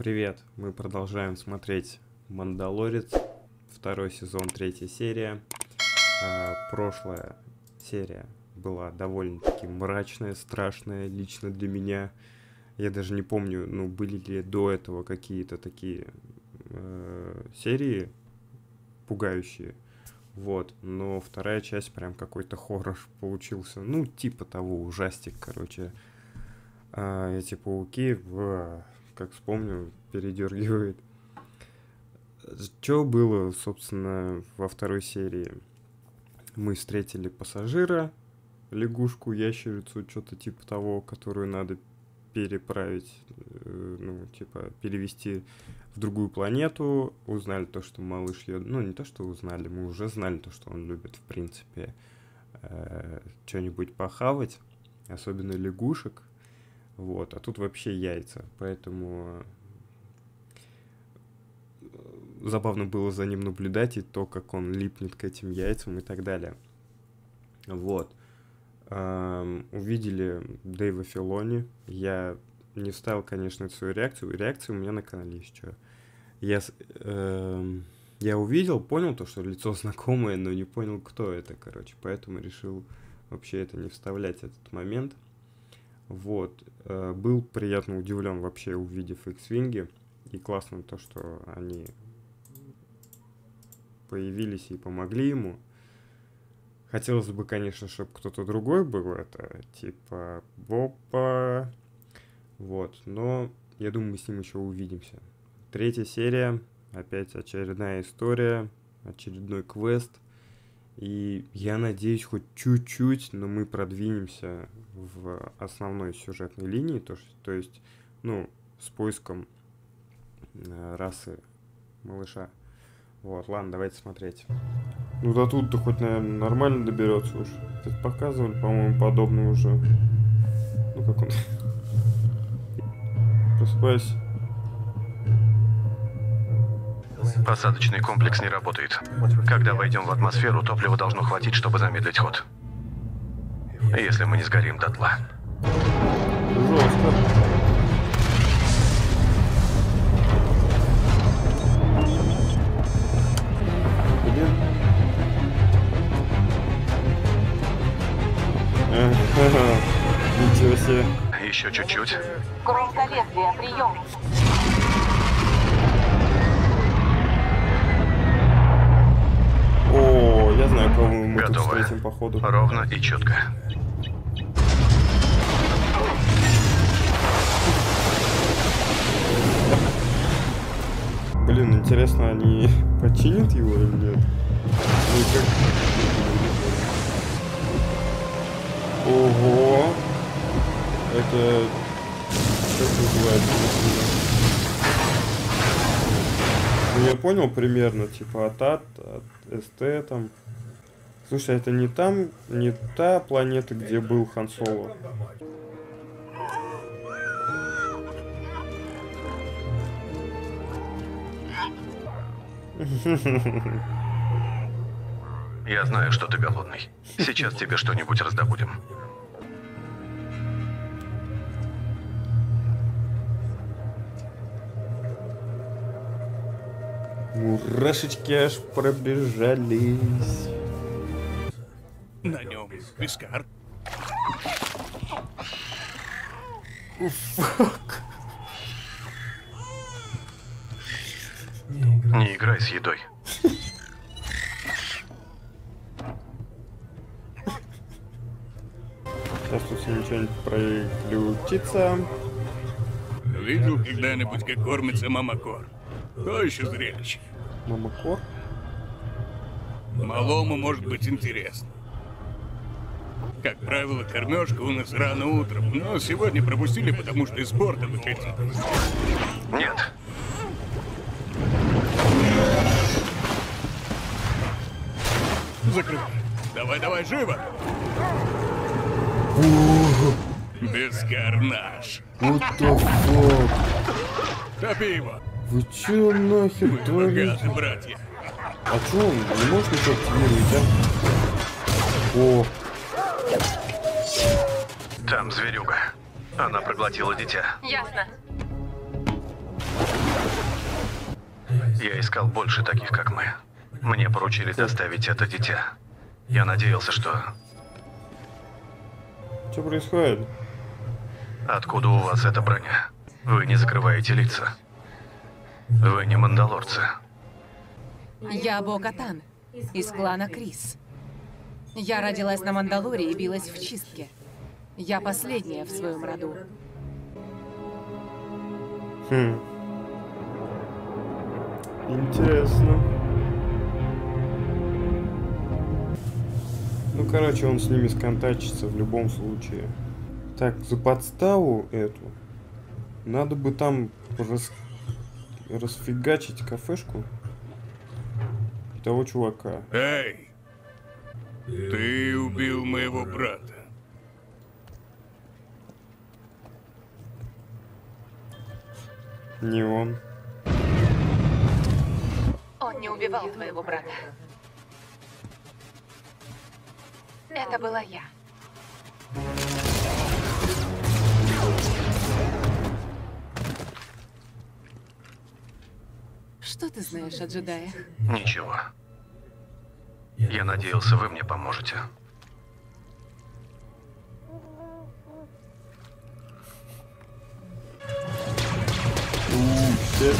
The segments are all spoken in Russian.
Привет, мы продолжаем смотреть «Мандалорец», второй сезон, третья серия. А, прошлая серия была довольно-таки мрачная, страшная лично для меня. Я даже не помню, ну, были ли до этого какие-то такие э, серии пугающие. Вот, но вторая часть прям какой-то хоррор получился. Ну, типа того, ужастик, короче. А, эти пауки в как вспомню, передергивает. Что было, собственно, во второй серии? Мы встретили пассажира, лягушку, ящерицу, что-то типа того, которую надо переправить, э, ну, типа, перевести в другую планету, узнали то, что малыш ее, ну, не то, что узнали, мы уже знали то, что он любит, в принципе, э, что-нибудь похавать, особенно лягушек, вот, а тут вообще яйца, поэтому э, забавно было за ним наблюдать и то, как он липнет к этим яйцам и так далее. Вот. Эм, увидели Дэйва Филони. Я не вставил, конечно, свою реакцию. Реакция у меня на канале есть что. Я, эм, я увидел, понял то, что лицо знакомое, но не понял, кто это, короче. Поэтому решил вообще это не вставлять, этот момент. Вот. Э, был приятно удивлен вообще, увидев X-Wing. И классно то, что они появились и помогли ему. Хотелось бы, конечно, чтобы кто-то другой был, это типа Бопа. Вот, но я думаю, мы с ним еще увидимся. Третья серия, опять очередная история, очередной квест – и я надеюсь, хоть чуть-чуть, но мы продвинемся в основной сюжетной линии, то, то есть, ну, с поиском э, расы малыша. Вот, ладно, давайте смотреть. Ну да тут-то хоть, наверное, нормально доберется уж. Это показывали, по-моему, подобное уже. Ну как он... Просыпайся. Посадочный комплекс не работает. Когда войдем в атмосферу, топлива должно хватить, чтобы замедлить ход. Если мы не сгорим дотла. Жестко. Блин. Ничего себе. Еще чуть-чуть. Громко лезвие, прием. О, я знаю, кого мы тут Готово. встретим, походу. Ровно и четко. Блин, интересно, они починят его или нет? Ну как... Ого! Это... Как называется? Ну я понял примерно, типа от АТ, от СТ там. Слушай, это не там, не та планета, где был Хан Соло. Я знаю, что ты голодный. Сейчас тебе что-нибудь раздобудем. Мурашечки аж пробежались. На нем Вискар. Не играй с едой. Сейчас тут все ничего-нибудь проключится. Видел когда-нибудь, как кормится мамакор? То еще зрелище. Мама Кор. Малому может быть интересно. Как правило, кормежка у нас рано утром, но сегодня пропустили, потому что из спорта выходили. Нет. Закрывай. Давай, давай, живо! Вискар наш. What the fuck? Топи его. Вы чё нахер творите? братья. А чё он не может ничего активировать, а? О, Там зверюга. Она проглотила дитя. Ясно. Я искал больше таких, как мы. Мне поручили доставить это дитя. Я надеялся, что... Что происходит? Откуда у вас эта броня? Вы не закрываете лица. Вы не мандалорцы. Я Бо-Катан, из клана Крис. Я родилась на Мандалоре и билась в чистке. Я последняя в своем роду. Хм. Интересно. Ну, короче, он с ними сконтачится в любом случае. Так, за подставу эту надо бы там рас... расфигачить кафешку того чувака. Эй! Ты убил моего брата. Не он. Он не убивал твоего брата. Это была я. Что ты знаешь о джедаях? Ничего. Я надеялся, вы мне поможете. Все.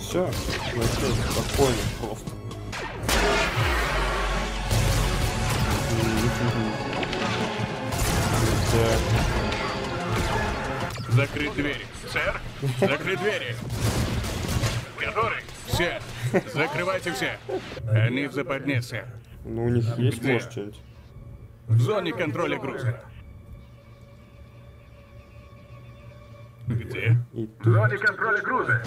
Все, вообще спокойно просто. Так, Закрыть двери. Сэр, закрыть двери. Который? Все. Закрывайте все. Они в западне, сэр. ну у них есть, Где? может, что-нибудь? В зоне контроля груза. Где? Тут зоне контроля груза.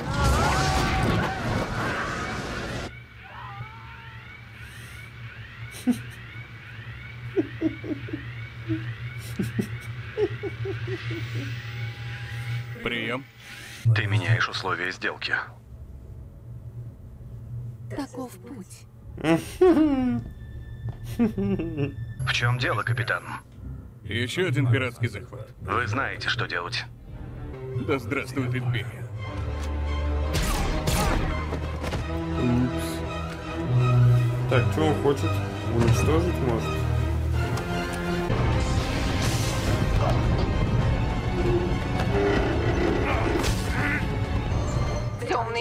Прием. Ты меняешь условия сделки. Таков путь. В чем дело, капитан? Еще один пиратский захват. Вы знаете, что делать. Да здравствует империя. Упс. Так, что он хочет? Уничтожить может?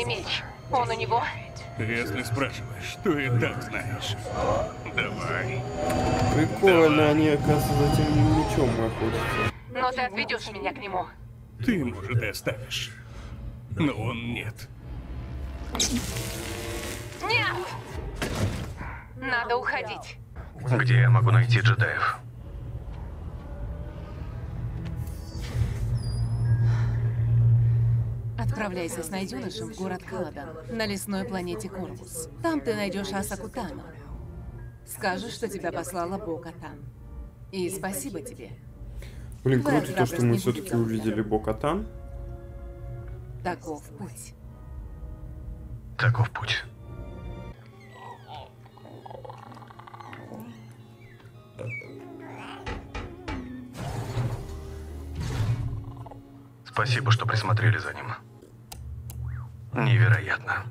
Темный меч. Он у него? Если спрашиваешь, то и так знаешь. Давай. Прикольно, они, оказывается, за темным мечом охотятся. Но ты отведешь меня к нему. Ты, может, и оставишь. Но он нет. Нет! Надо уходить. Где я могу найти джедаев? Отправляйся с найденышем в город Каладан, на лесной планете Корвус. Там ты найдешь Асакутану. Скажешь, что тебя послала Бо-Катан. И спасибо тебе. Блин, Твоя круто то, что мы все-таки увидели Бокатан. Таков путь. Таков путь. Спасибо, что присмотрели за ним. Невероятно.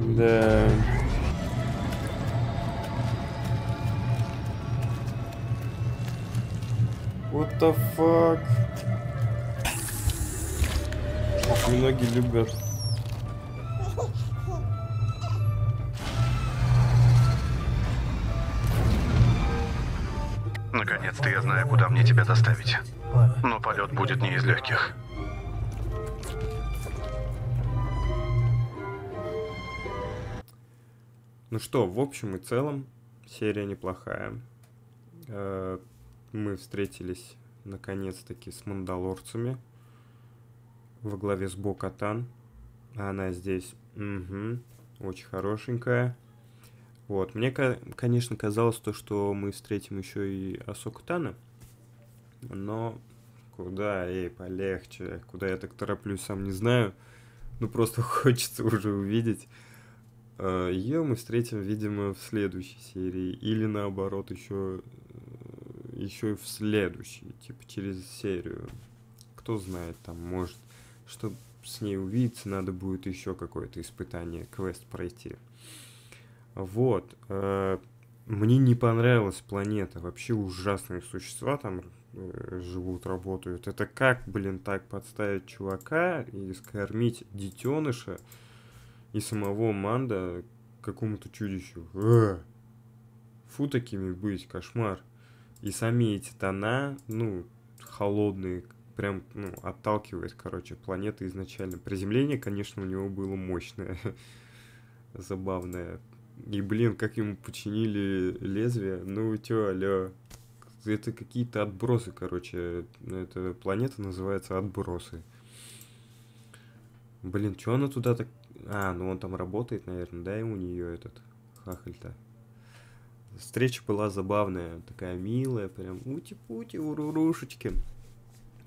Да. What the fuck? Многие любят. Наконец-то я знаю, куда мне тебя доставить. Но полет будет не из легких. Ну что, в общем и целом, серия неплохая. Э, Мы встретились наконец-таки с мандалорцами во главе с Бокатан. Она здесь, мгм, очень хорошенькая. Вот, мне, конечно, казалось то, что мы встретим еще и Асокутана, но куда, эй, полегче, куда я так тороплюсь, сам не знаю. Ну, просто хочется уже увидеть. э, ее мы встретим, видимо, в следующей серии. Или наоборот, еще, еще в следующей, типа через серию. Кто знает, там, может, чтобы с ней увидеться, надо будет еще какое-то испытание, квест пройти. Вот. Э, мне не понравилась планета. Вообще ужасные существа там э, живут, работают. Это как, блин, так подставить чувака и скормить детеныша и самого Манда какому-то чудищу? Э! Фу такими быть, кошмар. И сами эти тона, ну, холодные, прям, ну, отталкивает, короче, планета изначально. Приземление, конечно, у него было мощное, забавное. И, блин, как ему починили лезвие, ну, тё, алё, это какие-то отбросы, короче, эта планета называется отбросы. Блин, чё она туда так... А, ну он там работает, наверное, да, и у нее этот хахаль-то. Встреча была забавная, такая милая, прям ути-пути, урурушечки.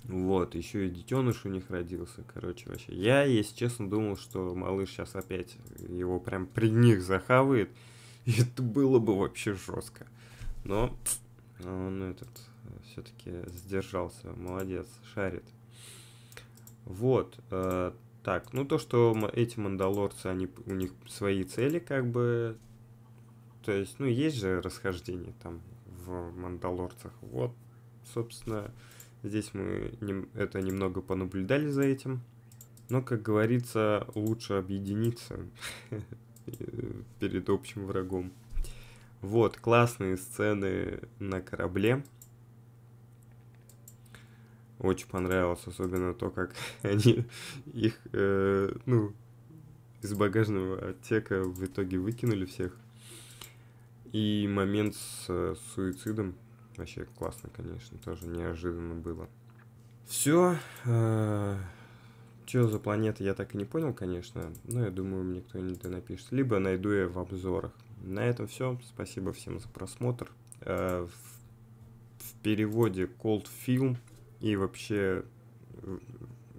Вот, еще и детеныш у них родился, короче, вообще. Я, если честно, думал, что малыш сейчас опять его прям при них захавает, и это было бы вообще жестко. Но он этот все-таки сдержался, молодец, шарит. Вот, э, так, ну то, что эти мандалорцы, они, у них свои цели, как бы, то есть, ну, есть же расхождение там в мандалорцах. Вот, собственно, Здесь мы это немного понаблюдали за этим. Но, как говорится, лучше объединиться перед общим врагом. Вот, классные сцены на корабле. Очень понравилось, особенно то, как они их, э, ну, из багажного отсека в итоге выкинули всех. И момент с, с суицидом Вообще классно, конечно, тоже неожиданно было. Все. Э, что за планета, я так и не понял, конечно. Но я думаю, мне кто-нибудь напишет. Либо найду я в обзорах. На этом все. Спасибо всем за просмотр. Э, в, переводе Cold Film и вообще...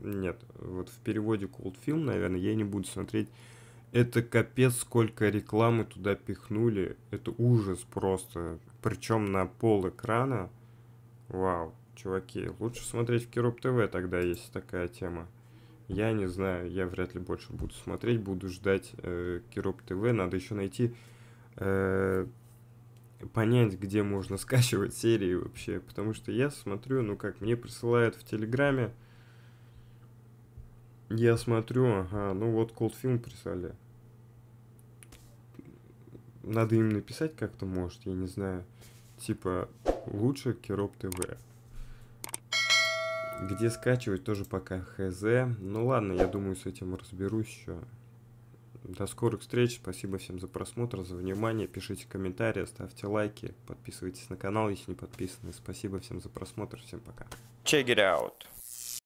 Нет, вот в переводе Cold Film, наверное, я не буду смотреть это капец, сколько рекламы туда пихнули. Это ужас просто. Причем на пол экрана. Вау, чуваки, лучше смотреть в Кироп ТВ тогда, есть такая тема. Я не знаю, я вряд ли больше буду смотреть, буду ждать э, Кироп ТВ. Надо еще найти, э, понять, где можно скачивать серии вообще. Потому что я смотрю, ну как, мне присылают в Телеграме, я смотрю, ага, ну вот Cold Film прислали. Надо им написать как-то, может, я не знаю. Типа, лучше Кероп ТВ. Где скачивать, тоже пока хз. Ну ладно, я думаю, с этим разберусь еще. До скорых встреч. Спасибо всем за просмотр, за внимание. Пишите комментарии, ставьте лайки. Подписывайтесь на канал, если не подписаны. Спасибо всем за просмотр. Всем пока. Check it out.